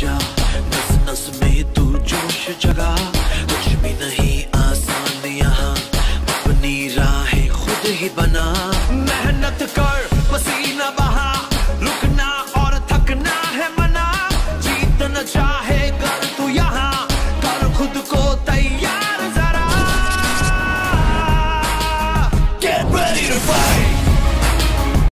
जा। नस नस में तू जोश जगा। कुछ भी नहीं, आसान यहाँ। अपनी राह खुद ही बना। मेहनत कर, पसीना बहा। रुकना और थकना है मना। जीतना चाहे, कर तू यहाँ। कर खुद को तैयार जरा। Get ready to fight.